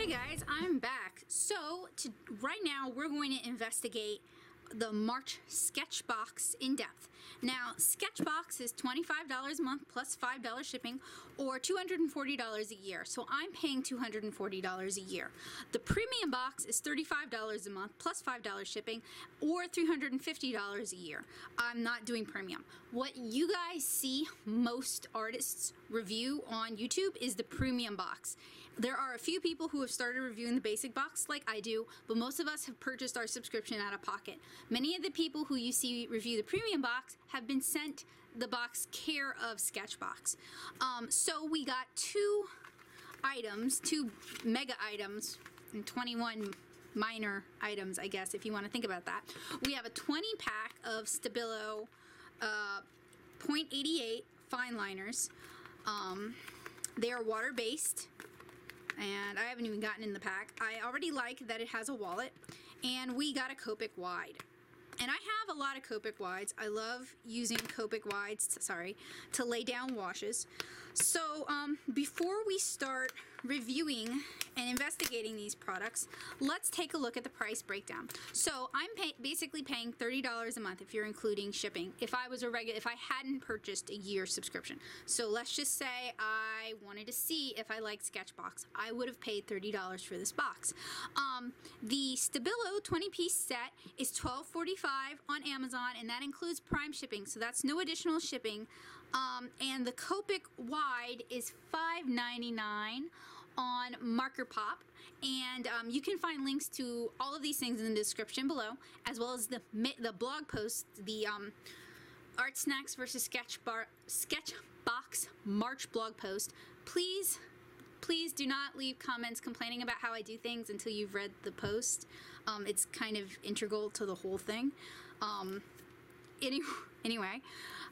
Hey guys, I'm back. So, to, right now we're going to investigate the March Sketchbox in depth. Now, Sketchbox is $25 a month plus $5 shipping or $240 a year. So I'm paying $240 a year. The premium box is $35 a month plus $5 shipping or $350 a year. I'm not doing premium. What you guys see most artists review on YouTube is the premium box. There are a few people who have started reviewing the basic box like I do, but most of us have purchased our subscription out of pocket. Many of the people who you see review the premium box have been sent the box care of Sketchbox. Um, so we got two items, two mega items, and 21 minor items, I guess, if you want to think about that. We have a 20 pack of Stabilo uh, 0.88 fine liners. Um, they are water based and I haven't even gotten in the pack. I already like that it has a wallet and we got a Copic wide. And I have a lot of Copic wides. I love using Copic wides, sorry, to lay down washes. So um, before we start reviewing and investigating these products, let's take a look at the price breakdown. So I'm pay basically paying $30 a month if you're including shipping. If I was a regular, if I hadn't purchased a year subscription. So let's just say I wanted to see if I liked Sketchbox. I would have paid $30 for this box. Um, the Stabilo 20 piece set is $12.45 on Amazon, and that includes Prime shipping, so that's no additional shipping. Um, and the Copic wide is $5.99 on Marker Pop, and um, you can find links to all of these things in the description below, as well as the the blog post, the um, Art Snacks versus Sketch Bar Sketchbox March blog post. Please please do not leave comments complaining about how I do things until you've read the post. Um, it's kind of integral to the whole thing. Um, any, anyway,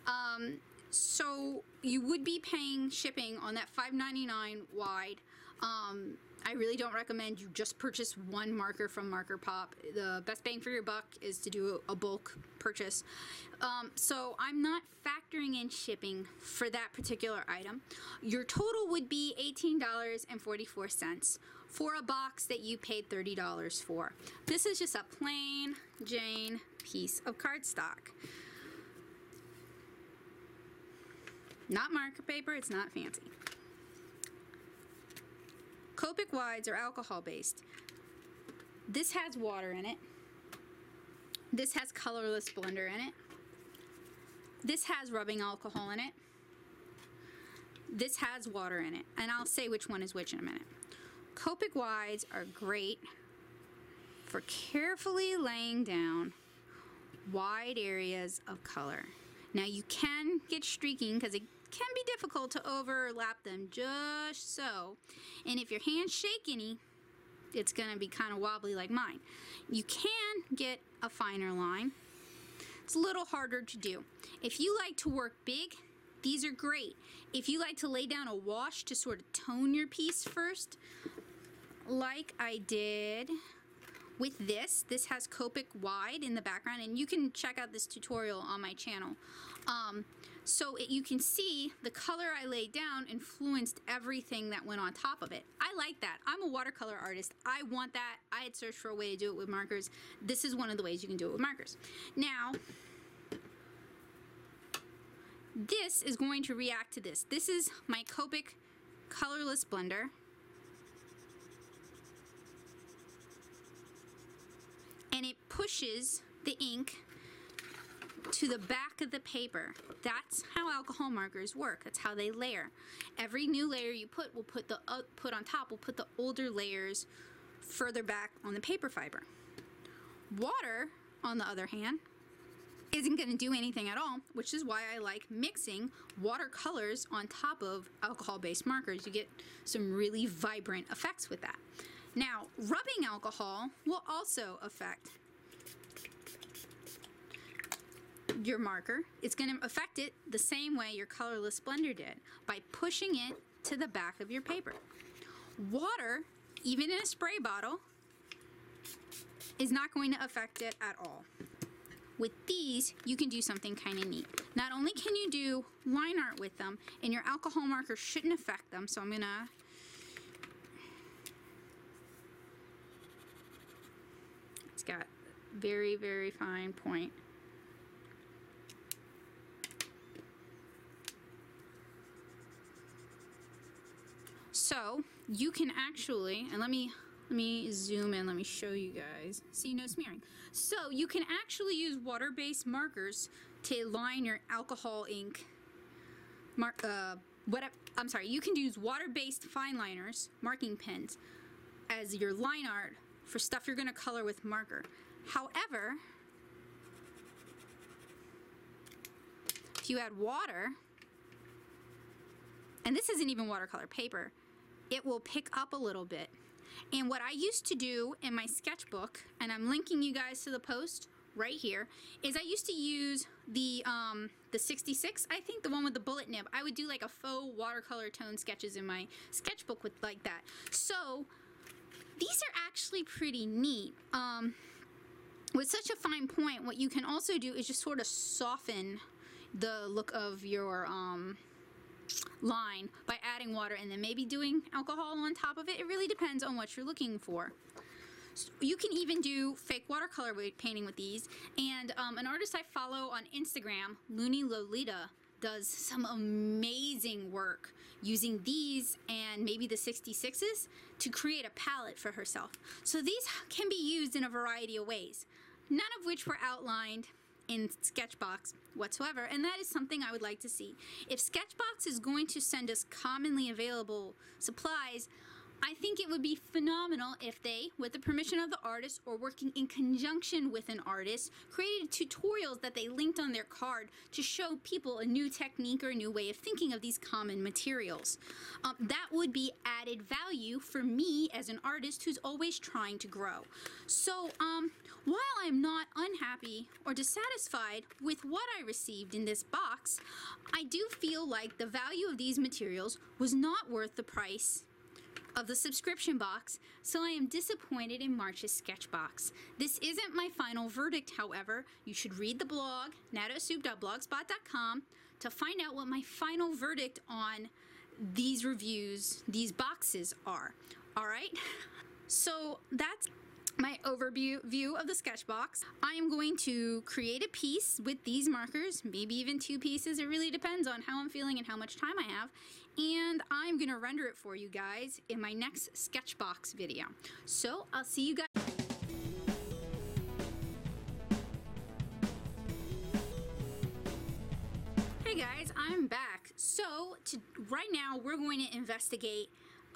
um, so you would be paying shipping on that $5.99 wide. Um, I really don't recommend you just purchase one marker from Marker Pop. The best bang for your buck is to do a bulk purchase. Um, so I'm not factoring in shipping for that particular item. Your total would be $18.44 for a box that you paid $30 for. This is just a plain Jane piece of cardstock. Not marker paper, it's not fancy. Copic wides are alcohol based. This has water in it. This has colorless blender in it. This has rubbing alcohol in it. This has water in it. And I'll say which one is which in a minute. Copic wides are great for carefully laying down wide areas of color. Now you can get streaking because it can be difficult to overlap them just so. And if your hand's shake any, it's going to be kind of wobbly like mine. You can get a finer line. It's a little harder to do. If you like to work big, these are great. If you like to lay down a wash to sort of tone your piece first, like I did with this. This has Copic wide in the background, and you can check out this tutorial on my channel. Um, so it, you can see the color I laid down influenced everything that went on top of it. I like that. I'm a watercolor artist. I want that. I had searched for a way to do it with markers. This is one of the ways you can do it with markers. Now, this is going to react to this. This is my Copic colorless blender. and it pushes the ink to the back of the paper. That's how alcohol markers work. That's how they layer. Every new layer you put will put the uh, put on top will put the older layers further back on the paper fiber. Water, on the other hand, isn't going to do anything at all, which is why I like mixing watercolors on top of alcohol-based markers. You get some really vibrant effects with that. Now, rubbing alcohol will also affect your marker. It's going to affect it the same way your colorless blender did, by pushing it to the back of your paper. Water, even in a spray bottle, is not going to affect it at all. With these, you can do something kind of neat. Not only can you do line art with them, and your alcohol marker shouldn't affect them, so I'm going to It's got very, very fine point. So you can actually, and let me let me zoom in. Let me show you guys. See, no smearing. So you can actually use water-based markers to line your alcohol ink. Mark, uh, whatever. I'm sorry. You can use water-based fine liners, marking pens, as your line art for stuff you're going to color with marker. However, if you add water, and this isn't even watercolor paper, it will pick up a little bit. And what I used to do in my sketchbook, and I'm linking you guys to the post right here, is I used to use the um, the 66, I think the one with the bullet nib. I would do like a faux watercolor tone sketches in my sketchbook with like that. So these are actually pretty neat. Um, with such a fine point, what you can also do is just sort of soften the look of your um, line by adding water and then maybe doing alcohol on top of it. It really depends on what you're looking for. You can even do fake watercolor painting with these. And um, an artist I follow on Instagram, Looney Lolita, does some amazing work using these and maybe the 66s to create a palette for herself. So these can be used in a variety of ways, none of which were outlined in Sketchbox whatsoever, and that is something I would like to see. If Sketchbox is going to send us commonly available supplies, I think it would be phenomenal if they, with the permission of the artist or working in conjunction with an artist, created tutorials that they linked on their card to show people a new technique or a new way of thinking of these common materials. Um, that would be added value for me as an artist who's always trying to grow. So, um, while I'm not unhappy or dissatisfied with what I received in this box, I do feel like the value of these materials was not worth the price of the subscription box, so I am disappointed in March's sketch box. This isn't my final verdict, however. You should read the blog, natosoup.blogspot.com, to find out what my final verdict on these reviews, these boxes are. All right? So that's my overview view of the sketchbox. I am going to create a piece with these markers, maybe even two pieces. It really depends on how I'm feeling and how much time I have. And I'm going to render it for you guys in my next sketchbox video. So I'll see you guys. Hey guys, I'm back. So to, right now we're going to investigate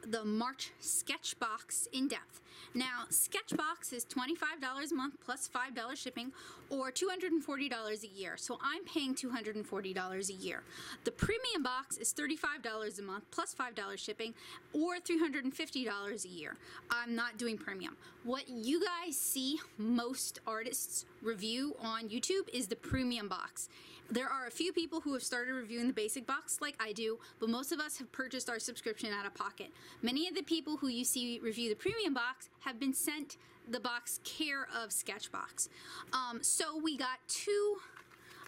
the March Sketchbox in depth. Now, Sketchbox is $25 a month plus $5 shipping or $240 a year. So I'm paying $240 a year. The premium box is $35 a month plus $5 shipping or $350 a year. I'm not doing premium. What you guys see most artists review on YouTube is the premium box. There are a few people who have started reviewing the basic box like I do, but most of us have purchased our subscription out of pocket. Many of the people who you see review the premium box have been sent the box care of Sketchbox. Um, so we got two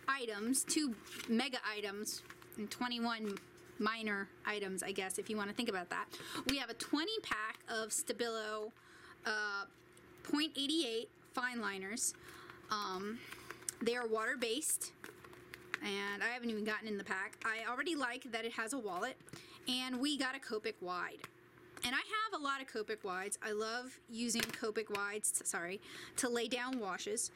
items, two mega items, and 21 minor items, I guess, if you want to think about that. We have a 20 pack of Stabilo uh, 0.88 fine liners. Um, they are water based and I haven't even gotten in the pack. I already like that it has a wallet and we got a Copic wide. And I have a lot of Copic wides. I love using Copic wides, sorry, to lay down washes.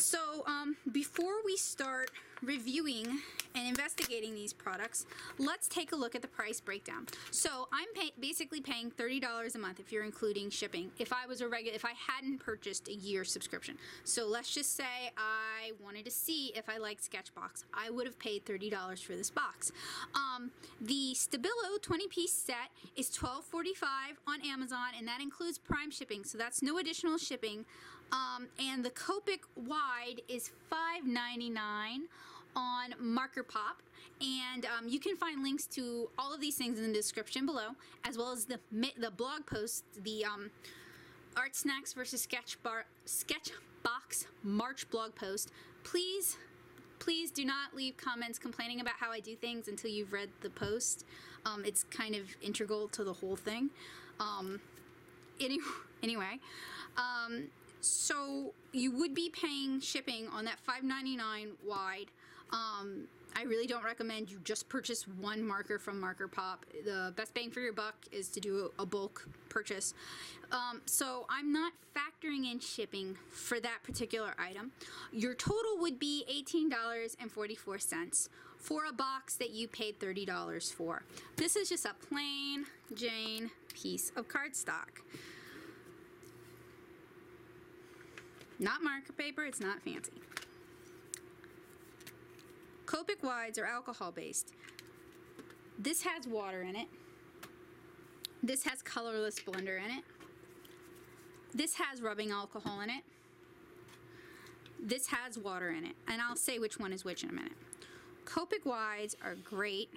So um, before we start reviewing and investigating these products, let's take a look at the price breakdown. So I'm pay basically paying $30 a month if you're including shipping. If I was a regular, if I hadn't purchased a year subscription. So let's just say I wanted to see if I liked Sketchbox. I would have paid $30 for this box. Um, the Stabilo 20 piece set is $12.45 on Amazon and that includes prime shipping. So that's no additional shipping. Um, and the Copic wide is $5.99 on Marker Pop. And um, you can find links to all of these things in the description below, as well as the the blog post, the um, Art Snacks versus Sketch Bar Sketchbox March blog post. Please, please do not leave comments complaining about how I do things until you've read the post. Um, it's kind of integral to the whole thing. Um, any, anyway, um, So you would be paying shipping on that $5.99 wide. Um, I really don't recommend you just purchase one marker from Marker Pop. The best bang for your buck is to do a bulk purchase. Um, so I'm not factoring in shipping for that particular item. Your total would be $18.44 for a box that you paid $30 for. This is just a plain Jane piece of cardstock. Not marker paper, it's not fancy. Copic wides are alcohol based. This has water in it. This has colorless blender in it. This has rubbing alcohol in it. This has water in it. And I'll say which one is which in a minute. Copic wides are great